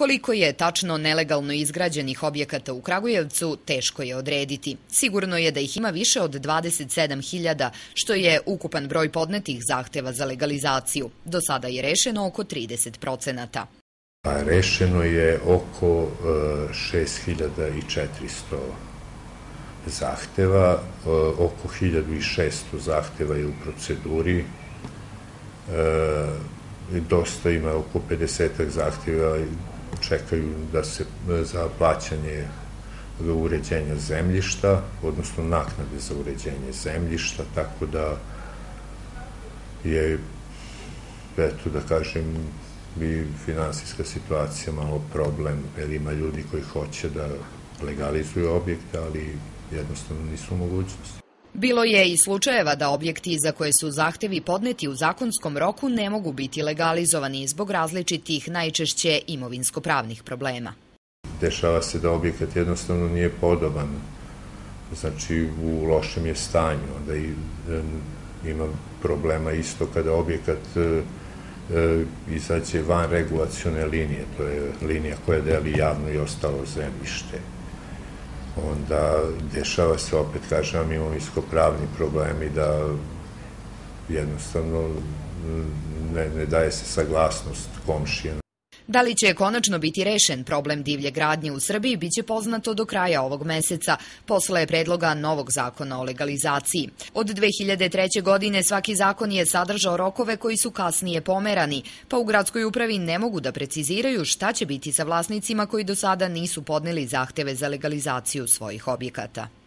Koliko je tačno nelegalno izgrađenih objekata u Kragujevcu, teško je odrediti. Sigurno je da ih ima više od 27.000, što je ukupan broj podnetih zahteva za legalizaciju. Do sada je rešeno oko 30 procenata. Rešeno je oko 6400 zahteva, oko 1600 zahteva je u proceduri, dosta ima oko 50 zahteva čekaju da se za plaćanje uređenja zemljišta, odnosno naknade za uređenje zemljišta, tako da je, eto da kažem, i finansijska situacija malo problem, jer ima ljudi koji hoće da legalizuju objekte, ali jednostavno nisu mogućnosti. Bilo je i slučajeva da objekti za koje su zahtevi podneti u zakonskom roku ne mogu biti legalizovani zbog različitih, najčešće imovinsko-pravnih problema. Dešava se da objekat jednostavno nije podoban, znači u lošem je stanju, onda i, ima problema isto kada objekat e, e, izađe van regulacione linije, to je linija koja deli javno i ostalo zemljište onda dešava se opet, kažem, imovinsko-pravni problemi da jednostavno ne, ne daje se saglasnost komšije Da li će konačno biti rešen problem divlje gradnje u Srbiji biće poznato do kraja ovog meseca, posle predloga novog zakona o legalizaciji. Od 2003. godine svaki zakon je sadržao rokove koji su kasnije pomerani, pa u gradskoj upravi ne mogu da preciziraju šta će biti sa vlasnicima koji do sada nisu podneli zahteve za legalizaciju svojih objekata.